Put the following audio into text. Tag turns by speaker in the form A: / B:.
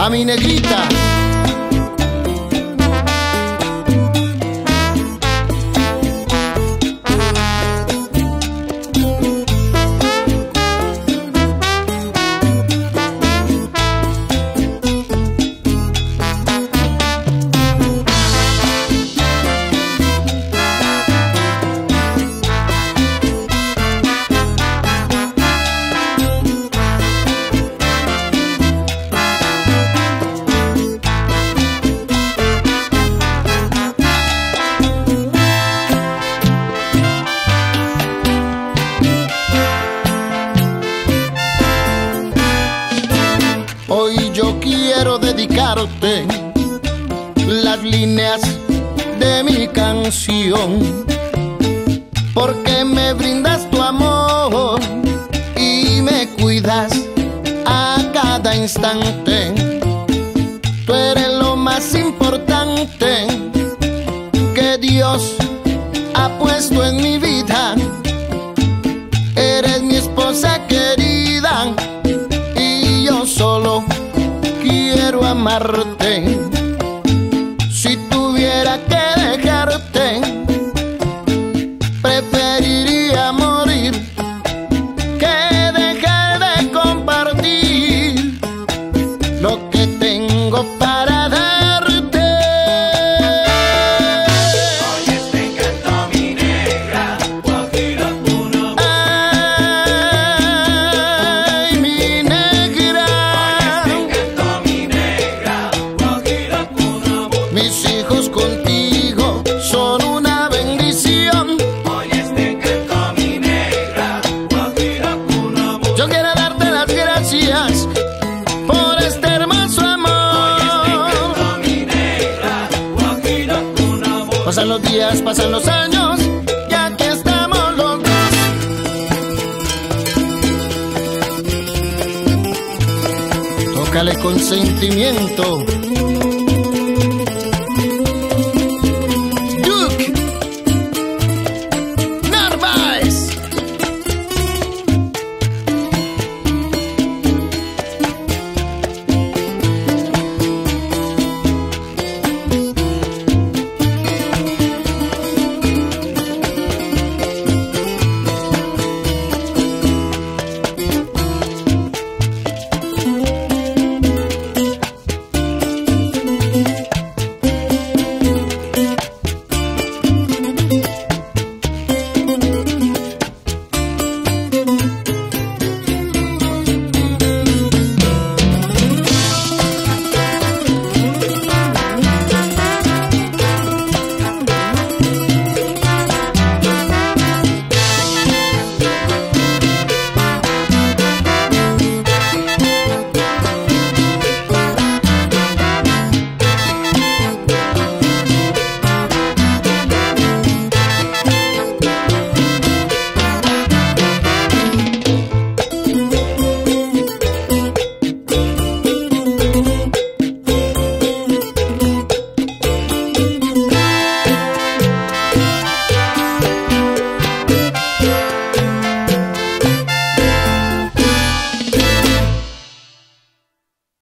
A: a mi negrita. Quiero dedicarte las líneas de mi canción, porque me brindas tu amor y me cuidas a cada instante. Quiero gracias por este hermoso amor. Pasan los días, pasan los años. Tócale con sentimiento.